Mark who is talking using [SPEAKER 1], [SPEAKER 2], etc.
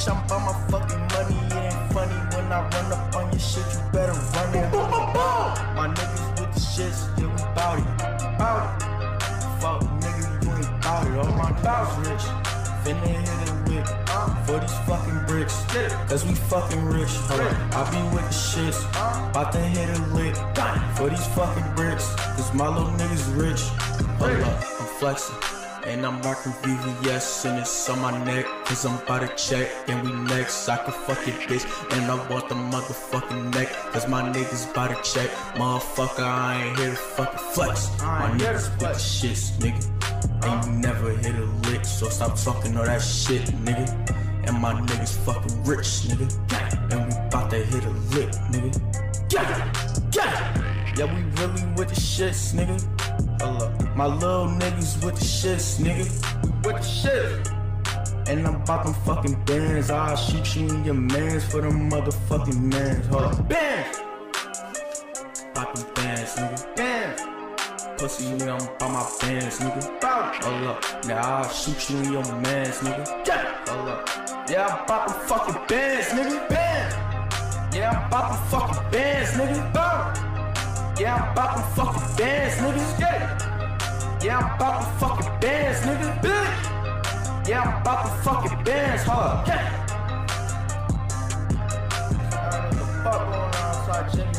[SPEAKER 1] Bitch, I'm by my fucking money. It ain't funny when I run up on your shit. You better run it. My niggas with the shits, yeah, we bout it. Bout it. Fuck nigga, you ain't bout it. All my niggas rich. Finna hit it with for these fucking bricks. Cause we fucking rich. Hold. I be with the shits. Bout to hit it lit. For these fucking bricks. Cause my little niggas rich. Hold up. I'm flexing. And I'm marking VVS and it's on my neck Cause I'm about to check and we next. I can fuck your bitch and I want the motherfucking neck Cause my niggas about to check. Motherfucker, I ain't here to fucking flex. My niggas with the shits, nigga. You never hit a lick So stop talking all that shit, nigga. And my niggas fucking rich, nigga. And we bout to hit a lick, nigga. Yeah, we really with the shits, nigga. My little niggas with the shits, nigga. We with the shit. And I'm them fucking bands. I'll shoot you in your mans for them motherfucking mans. Hold up. Bands! About them bands, nigga. Bands! Pussy, nigga, I'm by my bands, nigga. Hold up. Now I'll shoot you in your mans, nigga. Yeah! Hold up. Yeah, I'm them fucking bands, nigga. Bands! Yeah, I'm them fucking bands, nigga. Bow. Yeah, I'm about them fucking bands, nigga. Yeah, I'm about them fucking bands, nigga. Bitch. Yeah, I'm about them fucking bands, huh? Yeah. Fuck going on